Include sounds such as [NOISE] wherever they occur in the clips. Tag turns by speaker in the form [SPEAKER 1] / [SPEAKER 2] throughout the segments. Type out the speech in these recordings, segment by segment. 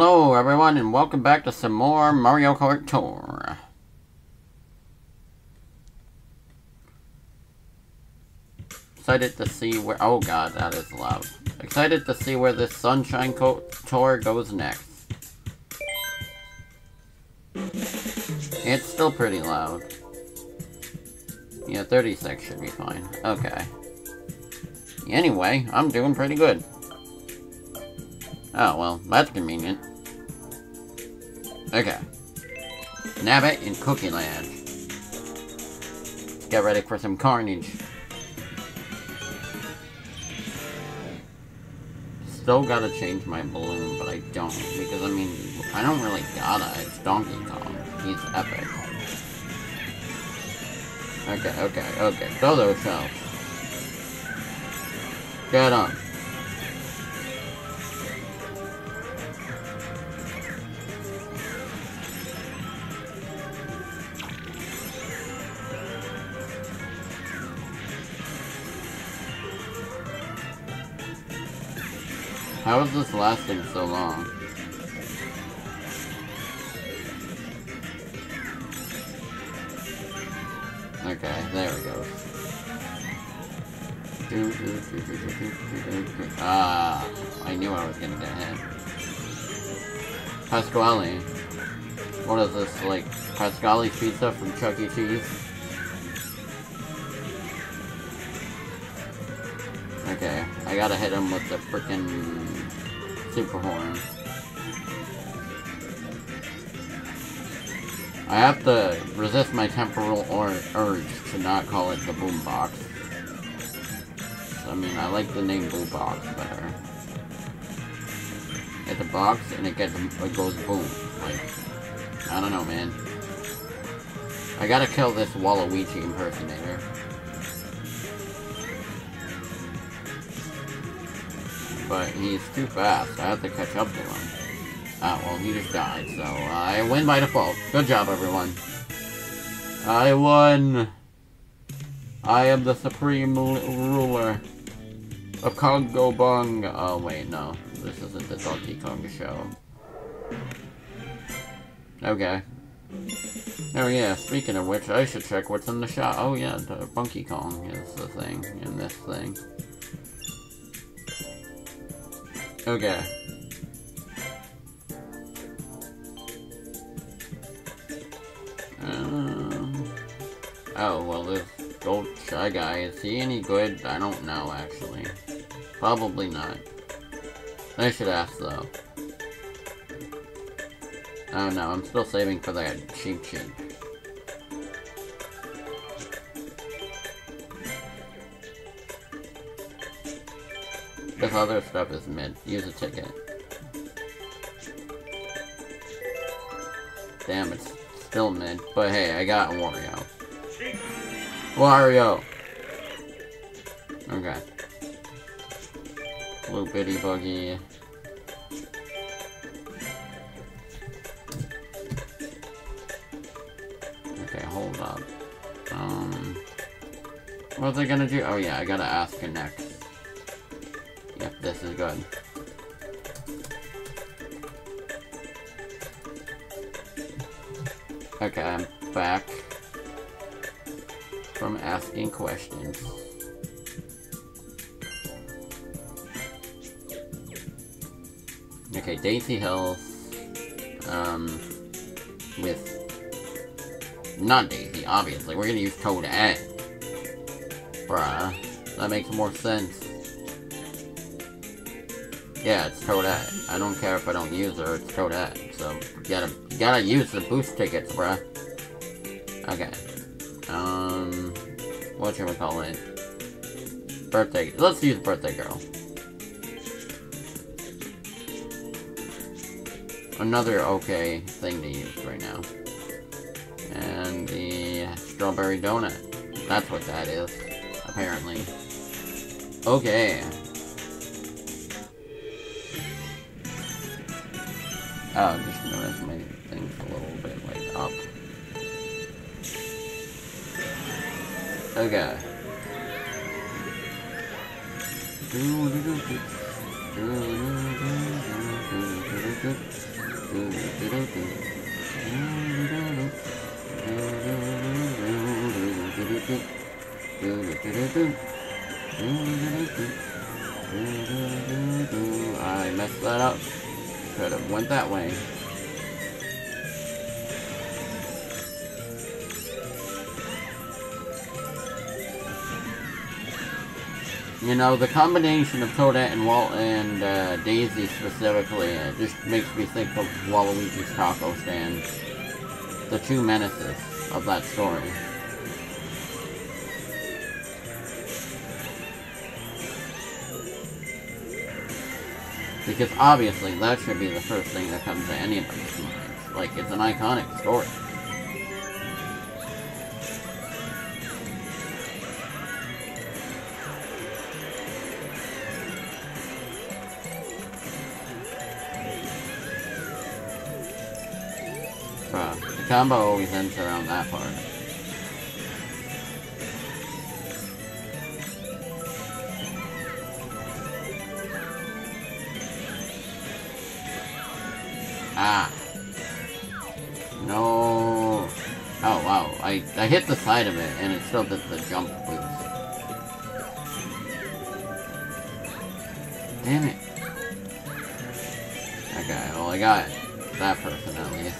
[SPEAKER 1] Hello everyone and welcome back to some more Mario Kart Tour. Excited to see where- oh god, that is loud. Excited to see where this Sunshine Co Tour goes next. It's still pretty loud. Yeah, 36 should be fine. Okay. Anyway, I'm doing pretty good. Oh, well, that's convenient. Okay. Nabbit in Cookie Land. Get ready for some carnage. Still gotta change my balloon, but I don't. Because, I mean, I don't really gotta. It's Donkey Kong. He's epic. Okay, okay, okay. Throw those shells. Get on. How is this lasting so long? Okay, there we go. Ah, I knew I was gonna get hit. Pasquale. What is this, like, Pasquale's pizza from Chuck E. Cheese? Gotta hit him with the frickin' super horn. I have to resist my temporal or urge to not call it the boombox. I mean, I like the name boombox better. It's a box and it gets it goes boom. Like, I don't know, man. I gotta kill this Waluigi impersonator. But he's too fast. I have to catch up to him. Ah, well, he just died, so I win by default. Good job, everyone. I won! I am the supreme ruler of Kongo Bongo. Oh, wait, no. This isn't the Donkey Kong show. Okay. Oh yeah, speaking of which, I should check what's in the shop. Oh yeah, Funky Kong is the thing in this thing. Okay. Um, oh, well, this gold shy guy, is he any good? I don't know, actually. Probably not. I should ask, though. Oh no, I'm still saving for that cheap shit. This other stuff is mid. Use a ticket. Damn, it's still mid. But hey, I got Wario. Wario! Okay. Little bitty buggy. Okay, hold up. Um... What's I gonna do? Oh yeah, I gotta ask her next. Is good. Okay, I'm back from asking questions. Okay, Daisy Hills, um, with, not Daisy, obviously, we're gonna use Toadette. Bruh, that makes more sense. Yeah, it's Toadette. I don't care if I don't use her, it's Toadette. So, gotta, gotta use the boost tickets, bruh. Okay. Um, what should we call it? Birthday, let's use Birthday Girl. Another okay thing to use right now. And the Strawberry Donut. That's what that is, apparently. Okay. Oh, just noticed my thing's a little bit, like, up. Okay. I messed that up. Could have went that way. You know, the combination of Toadette and Walt and uh, Daisy specifically it just makes me think of Waluigi's Taco Stand. The two menaces of that story. Because obviously that should be the first thing that comes to anybody's mind. Like, it's an iconic story. the combo always ends around that part. Ah. No. Oh, wow. I, I hit the side of it, and it still did the jump boost. Damn it. Okay, well, I got that person at least.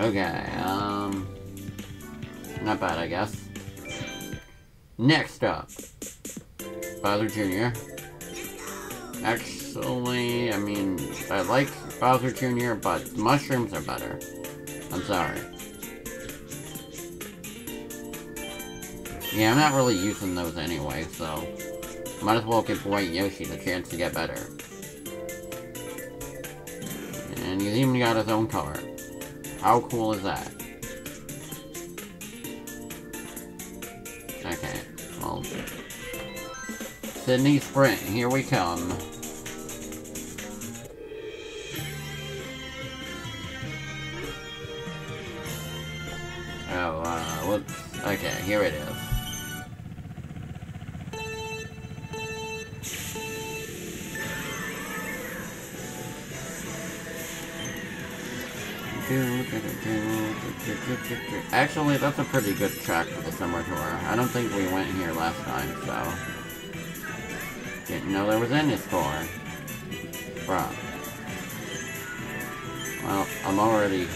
[SPEAKER 1] Okay. Not bad, I guess. Next up. Bowser Jr. Actually, I mean, I like Bowser Jr., but mushrooms are better. I'm sorry. Yeah, I'm not really using those anyway, so... Might as well give White Yoshi the chance to get better. And he's even got his own color. How cool is that? Sydney Sprint, here we come. Oh, uh, whoops. Okay, here it is. Actually, that's a pretty good track for the summer tour. I don't think we went here last time, so... Didn't know there was any score. Bruh. Well, I'm already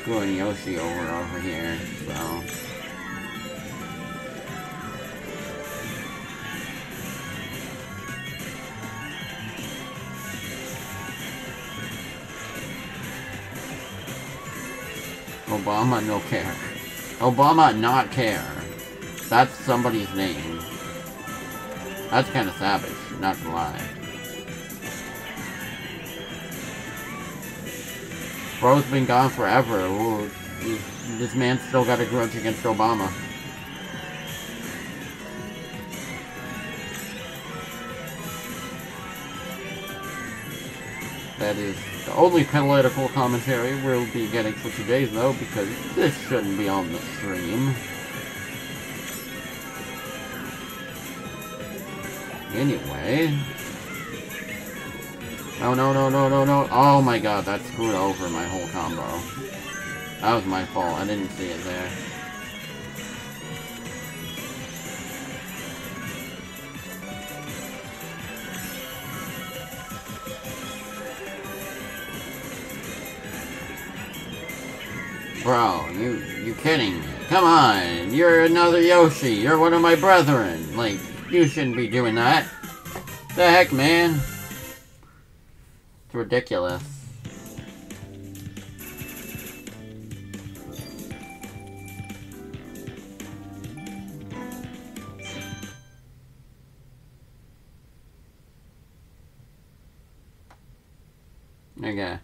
[SPEAKER 1] screwing Yoshi over over here, so... Obama no care. Obama not care. That's somebody's name. That's kind of savage, not gonna lie. Bro's been gone forever. This man still got a grudge against Obama. That is the only political commentary we'll be getting for today, though, because this shouldn't be on the stream. Anyway. Oh, no, no, no, no, no. Oh my god, that screwed over my whole combo. That was my fault. I didn't see it there. Bro, you you kidding me? Come on, you're another Yoshi. You're one of my brethren. Like, you shouldn't be doing that. The heck, man? It's ridiculous. Okay.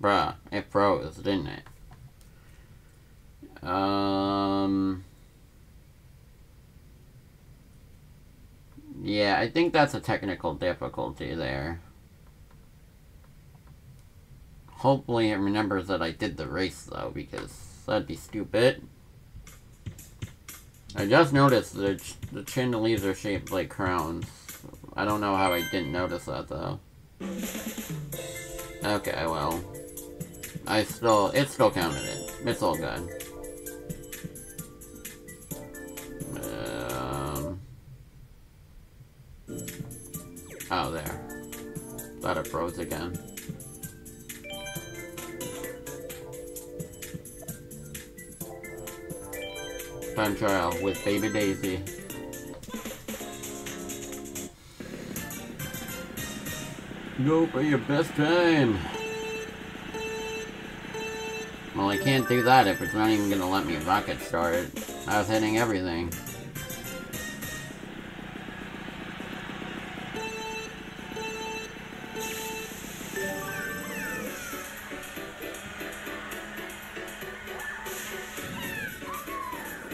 [SPEAKER 1] Bruh, it didn't it? Um... Yeah, I think that's a technical difficulty there. Hopefully it remembers that I did the race, though, because that'd be stupid. I just noticed the, ch the chandeliers are shaped like crowns. I don't know how I didn't notice that, though. Okay, well. I still, it still counted it. It's all good. Um. Oh, there. Thought it froze again. Time trial with Baby Daisy. Go for your best time. Well, I can't do that if it's not even gonna let me rocket start. I was hitting everything.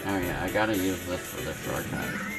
[SPEAKER 1] Oh yeah, I gotta use this for the shortcut.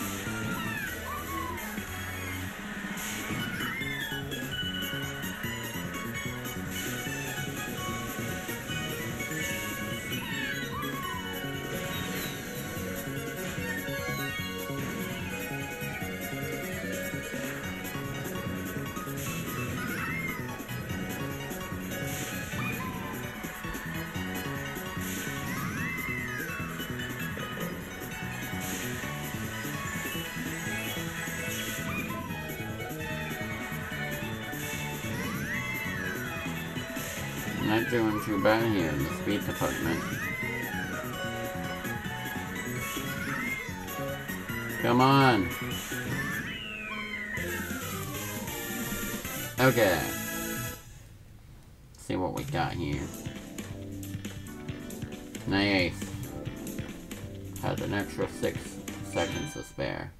[SPEAKER 1] Not doing too bad here in the speed department. Come on. Okay. see what we got here. Nice. Has an extra six seconds to spare.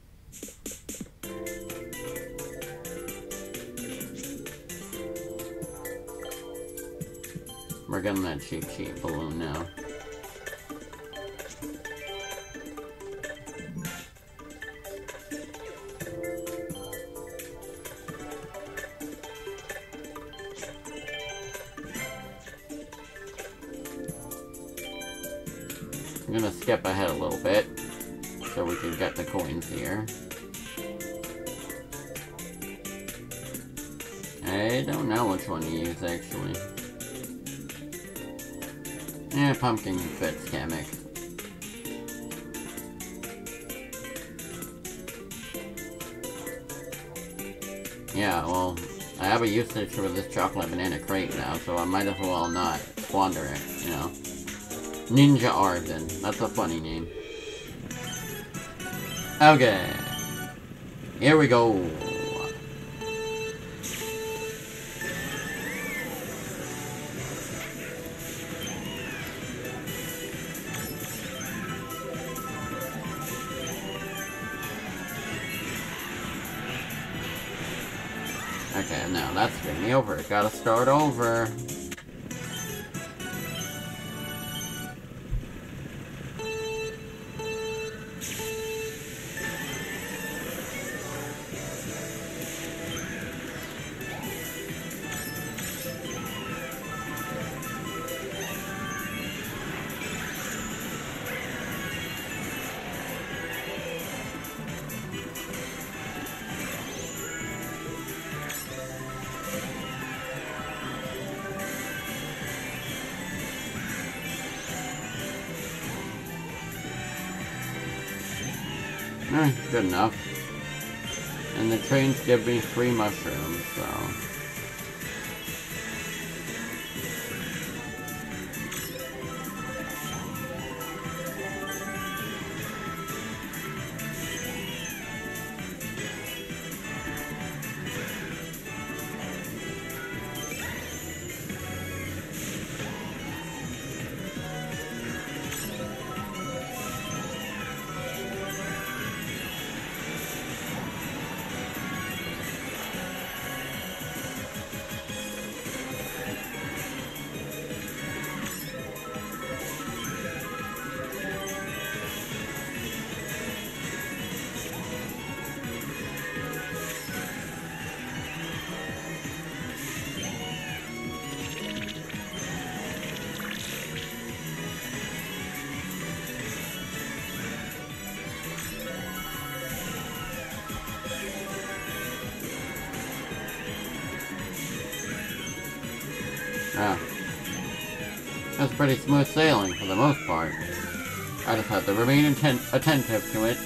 [SPEAKER 1] We're getting that Cheep Cheep balloon now. Pumpkin fits Kamek. Yeah, well, I have a usage for this chocolate banana crate now, so I might as well not squander it, you know? Ninja Arden. That's a funny name. Okay. Here we go. Me over. Gotta start over. Give me free mushrooms, so... pretty smooth sailing for the most part. I just have to remain attentive to it.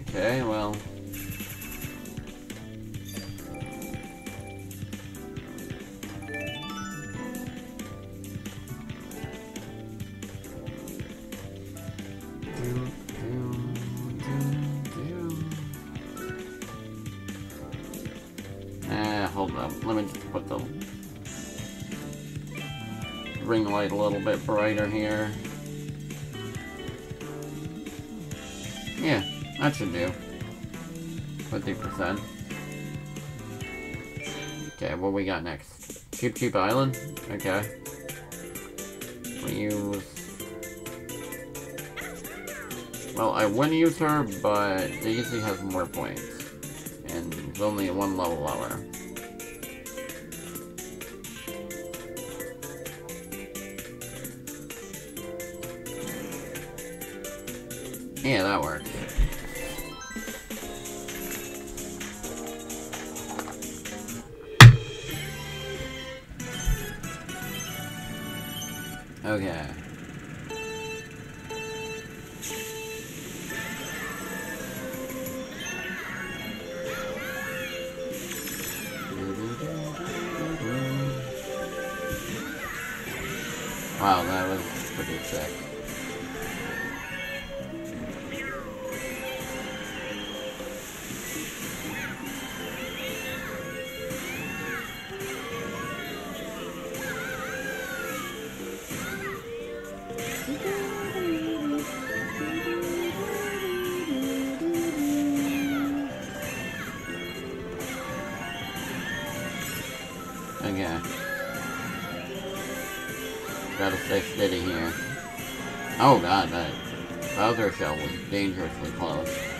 [SPEAKER 1] Okay, well... Eh, hold up. Let me just put the ring light a little bit brighter here. Yeah, that should do. 50%. Okay, what we got next? Cheep Cheep Island? Okay. We use... Well, I wouldn't use her, but Daisy has more points. And it's only one level lower. Yeah, that worked. Okay. Stay steady here. Oh god, that Bowser shell was dangerously close.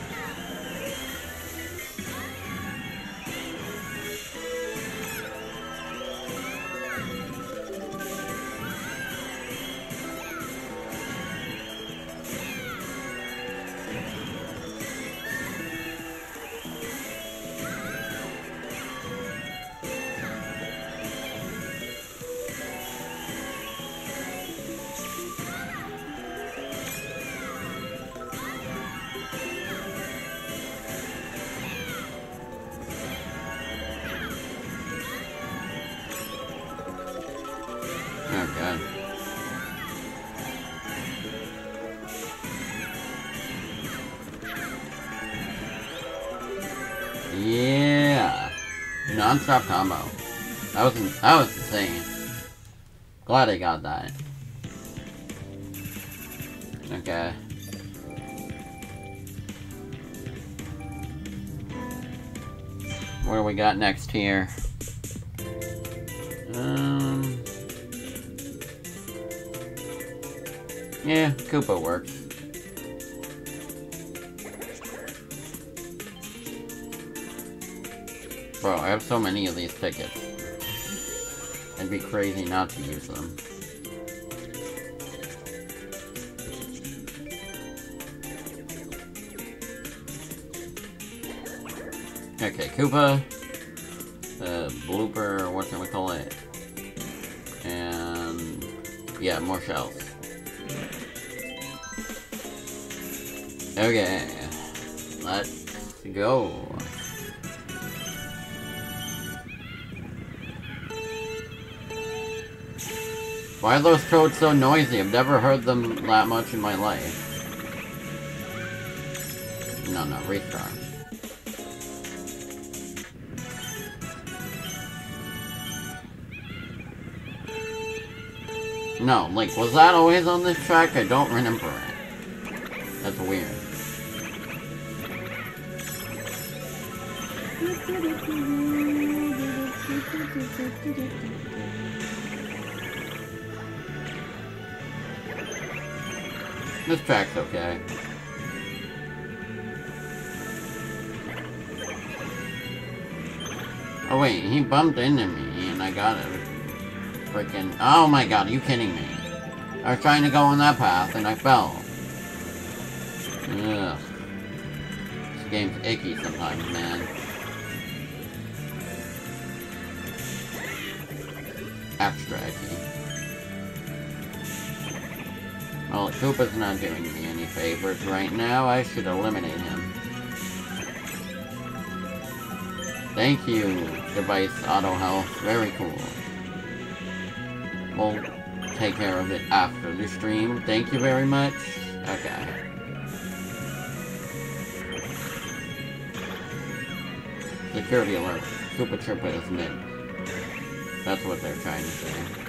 [SPEAKER 1] That was insane. Glad I got that. Okay. What do we got next here? Um. Yeah, Koopa works. Bro, I have so many of these tickets. Be crazy not to use them. Okay, Koopa. The blooper, what can we call it? And yeah, more shells. Okay, let's go. Why are those toads so noisy? I've never heard them that much in my life. No, no, restart. No, like, was that always on this track? I don't remember it. That's weird. [LAUGHS] This track's okay. Oh wait, he bumped into me and I got it. Freaking. Oh my god, are you kidding me? I was trying to go on that path and I fell. Ugh. This game's icky sometimes, man. Koopa's not doing me any favors right now. I should eliminate him. Thank you, device auto health. Very cool. We'll take care of it after the stream. Thank you very much. Okay. Security alert. Koopa Troopa is mid. That's what they're trying to say.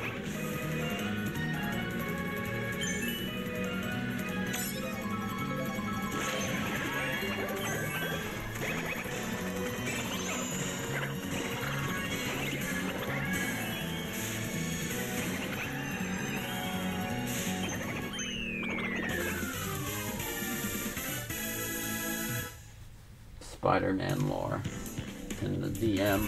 [SPEAKER 1] Spider-Man lore in the DM.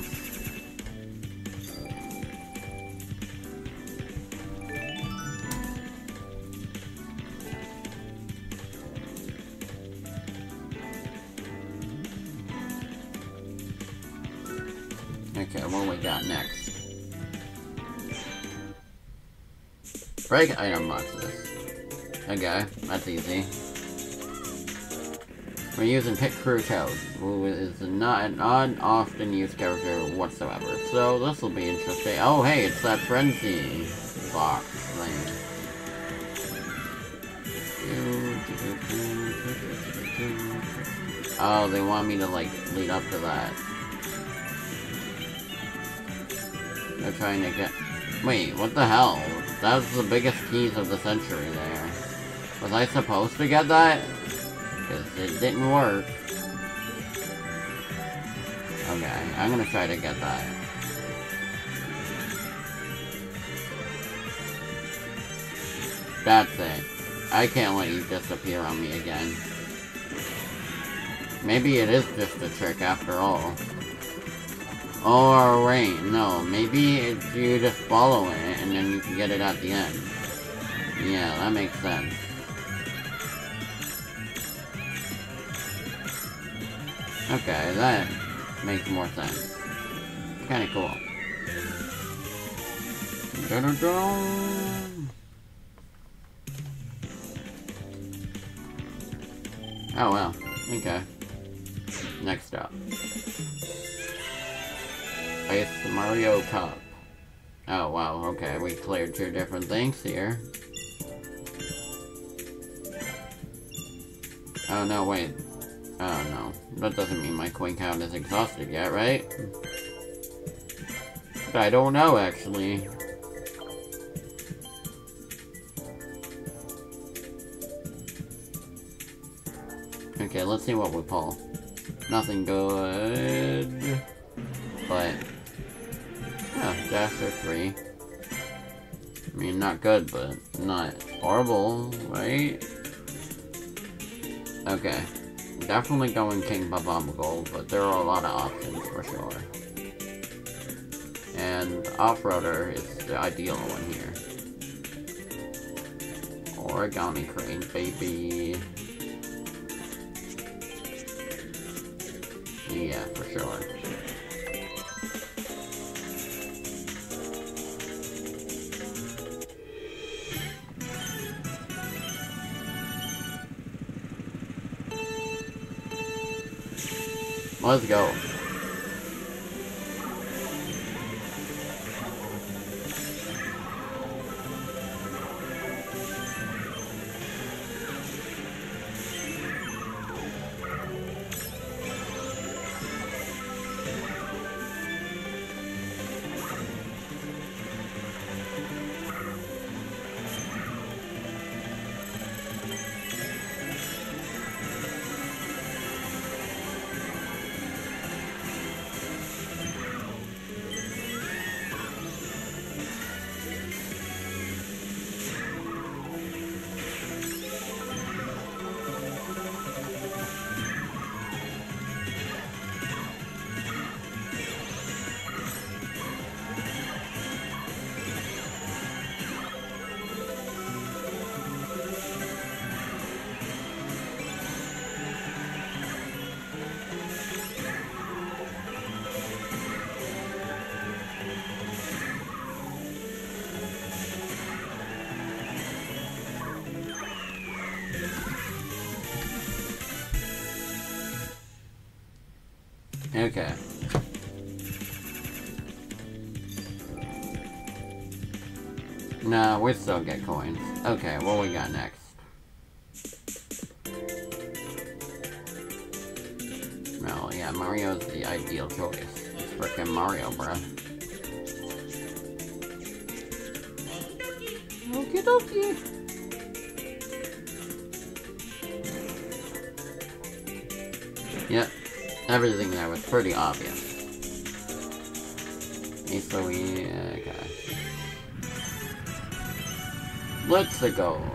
[SPEAKER 1] Okay, what we got next? Break item boxes. Okay, that's easy. We're using Pit Crew Toad, who is not an often used character whatsoever. So this will be interesting. Oh hey, it's that Frenzy box thing. Oh, they want me to like lead up to that. They're trying to get... Wait, what the hell? That's the biggest tease of the century there. Was I supposed to get that? Because it didn't work. Okay, I'm gonna try to get that. That's it. I can't let you disappear on me again. Maybe it is just a trick after all. Or wait, no, maybe it's you just follow it and then you can get it at the end. Yeah, that makes sense. Okay, that makes more sense. Kinda cool. Dun -dun -dun. Oh well, okay. Next up. Ice Mario Cup. Oh wow, okay, we cleared two different things here. Oh no, wait. Oh no, that doesn't mean my coin count is exhausted yet, right? I don't know, actually. Okay, let's see what we pull. Nothing good. But... Yeah, Dasher 3. I mean, not good, but not horrible, right? Okay. Definitely going King Bob-omb Gold, but there are a lot of options for sure. And Off-Roader is the ideal one here. Origami Crane, baby. Yeah, for sure. Let's go. Okay. No, we still get coins. Okay, what we got next? No, yeah, Mario's the ideal choice. It's frickin' Mario, bruh. Pretty obvious. So we... Uh, okay. Let's go.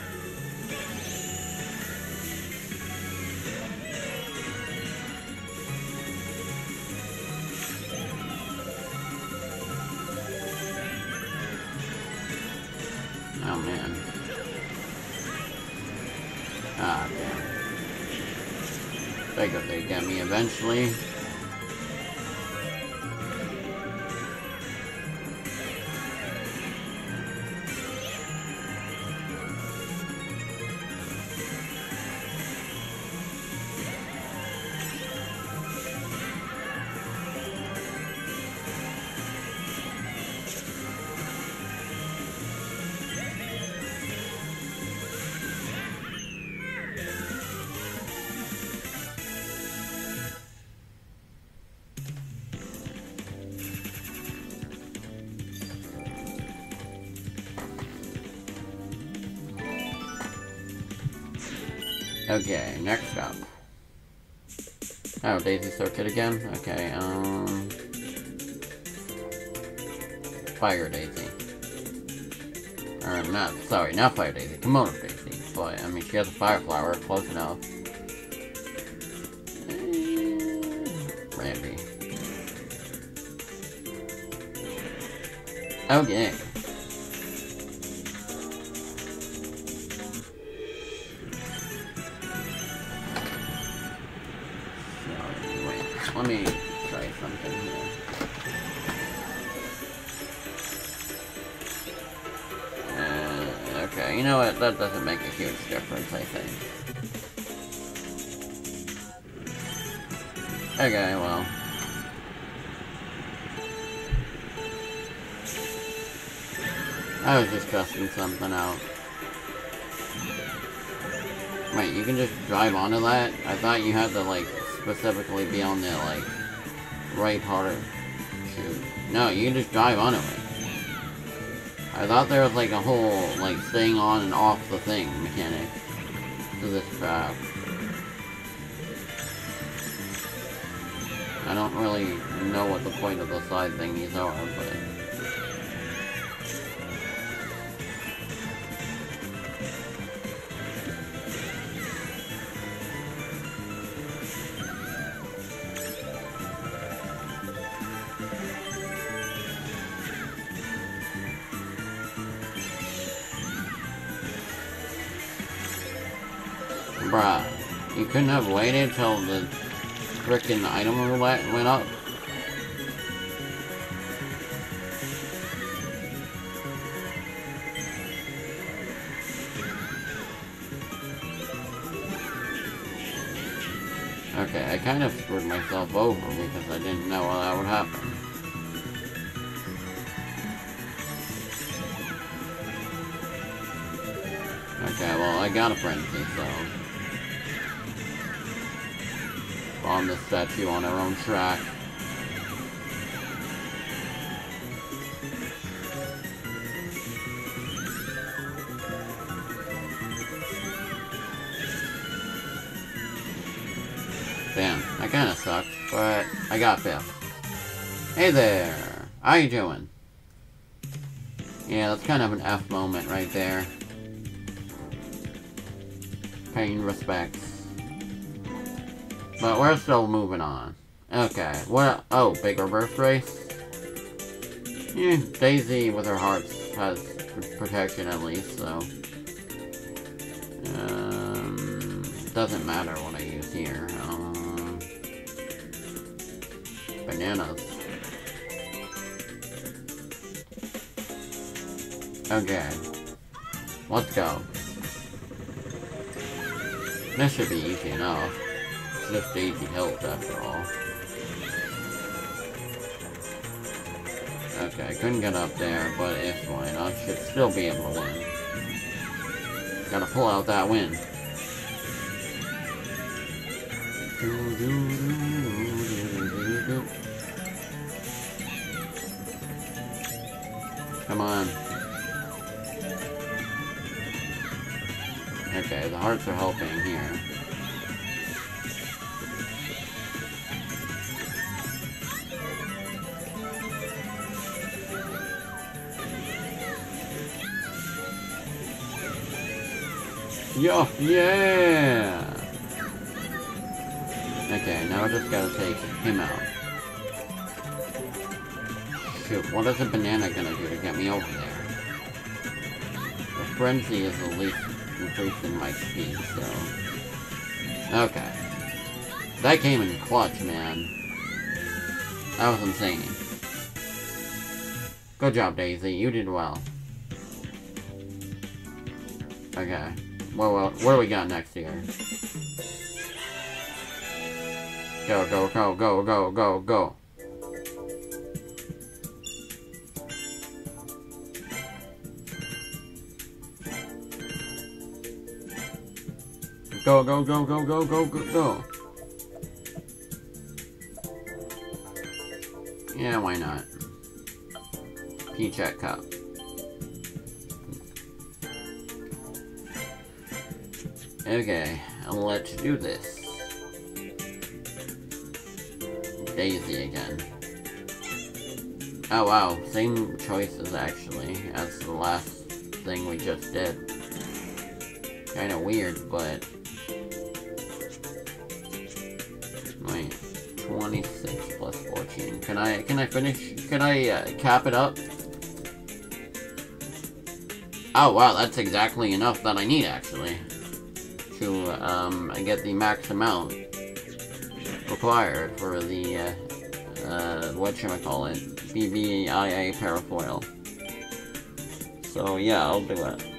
[SPEAKER 1] eventually. Okay, next up. Oh, Daisy Circuit again? Okay, um... Fire Daisy. Or not, sorry, not Fire Daisy, Kimono Daisy. But, I mean, she has a Fire Flower, close enough. Randy. Okay. That doesn't make a huge difference, I think. Okay, well. I was just testing something out. Wait, you can just drive onto that? I thought you had to, like, specifically be on the, like, right of... Shoot. No, you can just drive onto it. I thought there was, like, a whole, like, thing on and off the thing mechanic to this track. I don't really know what the point of the side thingies are, but... have waited till the frickin' item roulette went up? Okay, I kind of screwed myself over because I didn't know that would happen. Okay, well, I got a frenzy, so... On the statue on our own track. Damn, that kinda sucks, but I got fifth. Hey there! How you doing? Yeah, that's kind of an F moment right there. Paying respects. But we're still moving on. Okay, what? Oh, big reverse race? Yeah, Daisy with her hearts has protection at least, so... Um, doesn't matter what I use here. Um, bananas. Okay. Let's go. This should be easy enough. Just Daisy Hills after all. Okay, I couldn't get up there, but it's fine. I should still be able to win. Gotta pull out that win. Come on. Okay, the hearts are helping here. Yo, yeah! Okay, now I just gotta take him out. Shoot, what is a banana gonna do to get me over there? The frenzy is at least increasing my speed, so... Okay. That came in clutch, man. That was insane. Good job, Daisy. You did well. Okay. Well, well, what do we got next here? Go, go, go, go, go, go, go. Go, go, go, go, go, go, go, go. Yeah, why not? P-Check Cup. Okay, let's do this. Daisy again. Oh wow, same choices actually as the last thing we just did. Kinda weird, but... Wait, 26 plus 14. Can I, can I finish, can I uh, cap it up? Oh wow, that's exactly enough that I need actually to um, get the max amount required for the, uh, uh, whatchamacallit, BBIA parafoil. So yeah, I'll do it.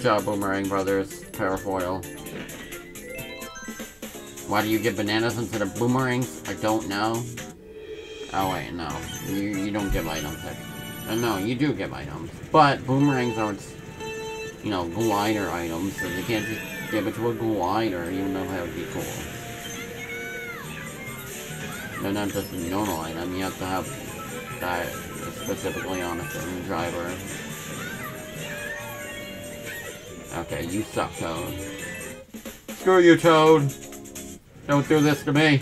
[SPEAKER 1] Good job, Boomerang Brothers. Parafoil. Why do you give bananas instead of boomerangs? I don't know. Oh, wait, no. You, you don't give items. Uh, no, you do give items. But boomerangs aren't, you know, glider items, so you can't just give it to a glider, even though that would be cool. They're not just a normal item, you have to have that specifically on a certain driver. Okay, you suck, Toad. Screw you, Toad! Don't do this to me!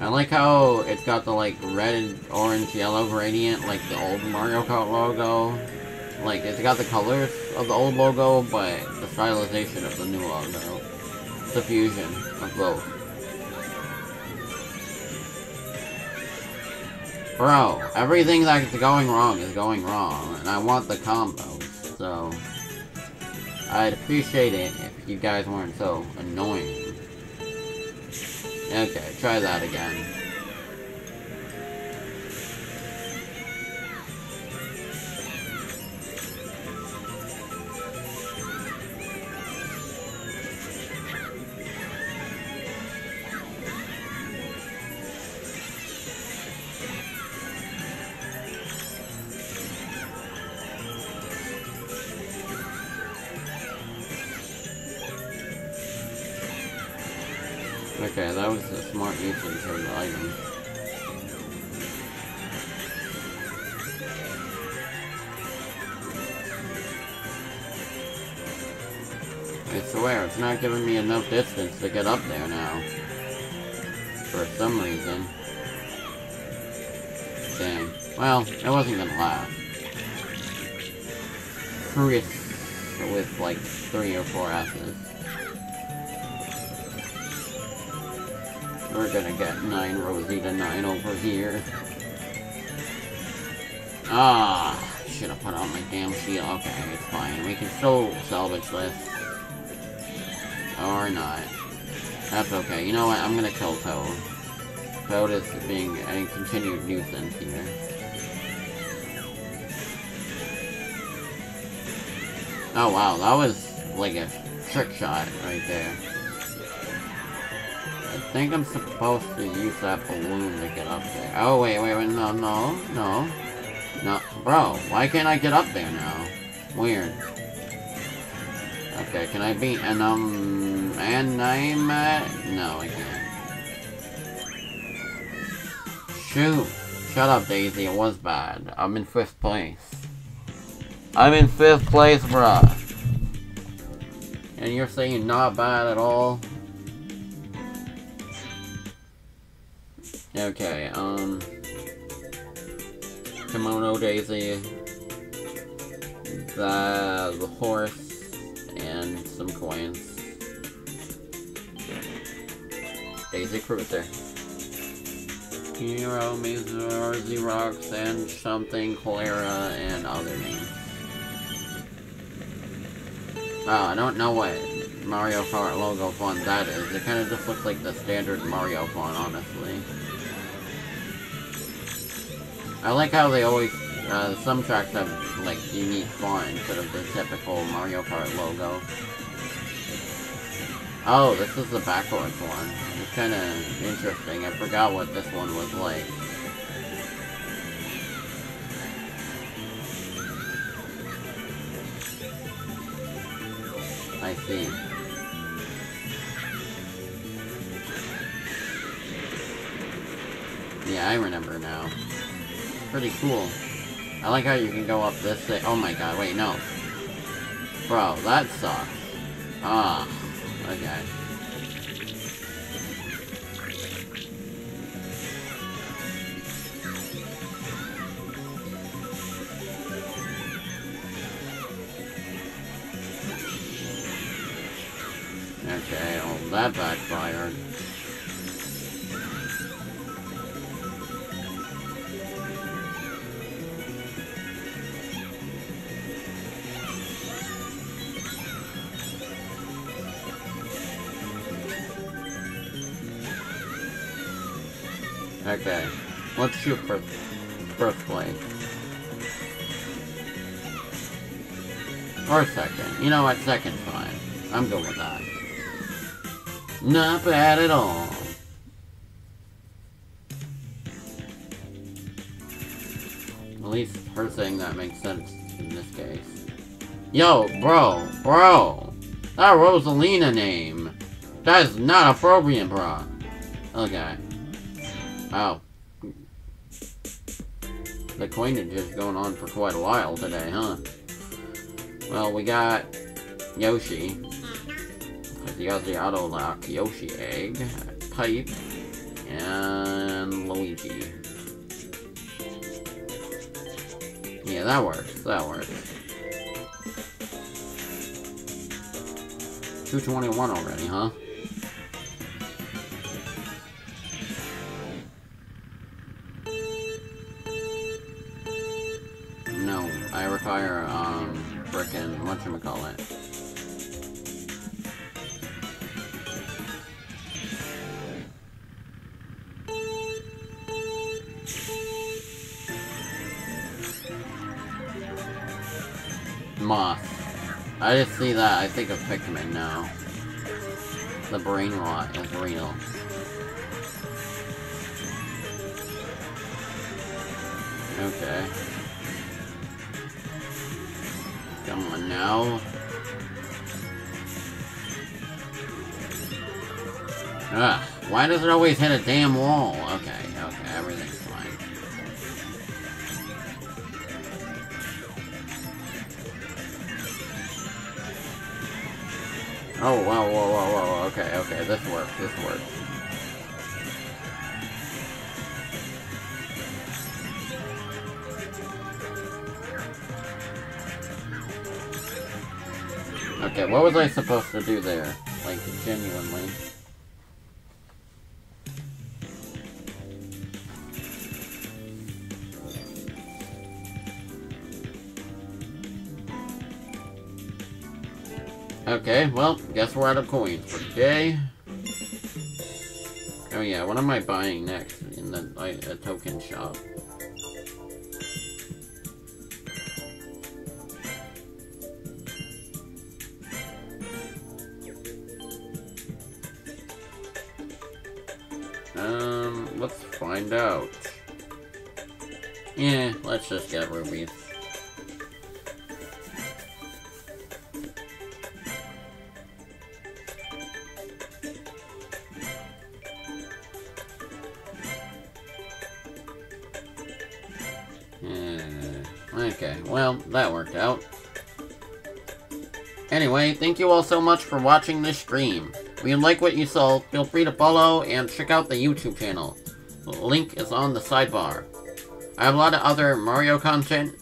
[SPEAKER 1] I like how it's got the, like, red, and orange, yellow gradient, like the old Mario Kart logo. Like, it's got the colors of the old logo, but the stylization of the new logo. It's a fusion of both. Bro, everything that's going wrong is going wrong, and I want the combos, so... I'd appreciate it if you guys weren't so annoying. Okay, try that again. Smart of the item. I swear, it's not giving me enough distance to get up there now. For some reason. Dang. Well, it wasn't gonna last. Chris with like three or four S's. We're gonna get 9 Rosita 9 over here. Ah, should have put on my damn shield. Okay, it's fine. We can still salvage this. Or not. That's okay. You know what? I'm gonna kill Toad. Toad is being a continued nuisance here. Oh wow, that was like a trick shot right there. I think I'm supposed to use that balloon to get up there. Oh, wait, wait, wait, no, no, no. No, bro, why can't I get up there now? Weird. Okay, can I be, and um, and I'm at, no, I can't. Shoot. Shut up, Daisy, it was bad. I'm in fifth place. I'm in fifth place, bruh. And you're saying not bad at all? Okay, um... Kimono Daisy, the, the horse, and some coins. Daisy Cruiser. Hero, Mizor, Xerox, and something, Clara, and other names. Oh, I don't know what Mario Kart logo font that is. It kind of just looks like the standard Mario font, honestly. I like how they always, uh, some tracks have, like, unique font instead of the typical Mario Kart logo. Oh, this is the backwards one. It's kind of interesting. I forgot what this one was like. I see. Yeah, I remember now. Pretty cool. I like how you can go up this thing. Oh my god, wait, no. Bro, that sucks. Ah, okay. Okay, well, that backfired. Okay, let's shoot for. Or second. You know what? Second's fine. I'm good with that. Not bad at all. At least her saying that makes sense in this case. Yo, bro, bro! That Rosalina name! That is not appropriate, bro. Okay. Wow. The coinage is going on for quite a while today, huh? Well, we got Yoshi. The auto lock Yoshi egg, pipe, and Luigi. Yeah, that works. That works. 221 already, huh? I require, um, frickin' whatchamacallit. Moth. I just see that, I think of Pikmin now. The brain rot is real. Okay. Come on now. Ugh, why does it always hit a damn wall? Okay, okay, everything's fine. Oh, whoa, whoa, whoa, whoa, okay, okay, this works, this works. Okay, what was I supposed to do there? Like, genuinely. Okay, well, guess we're out of coins for today. Oh yeah, what am I buying next in the like, a token shop? Just get rubies. Okay, well, that worked out. Anyway, thank you all so much for watching this stream. If you like what you saw, feel free to follow and check out the YouTube channel. The link is on the sidebar. I have a lot of other Mario content.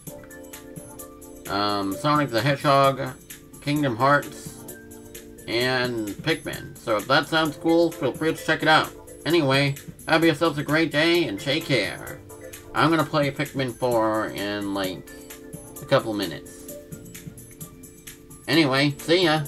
[SPEAKER 1] Um, Sonic the Hedgehog, Kingdom Hearts, and Pikmin. So if that sounds cool, feel free to check it out. Anyway, have yourselves a great day and take care. I'm gonna play Pikmin 4 in like a couple minutes. Anyway, see ya!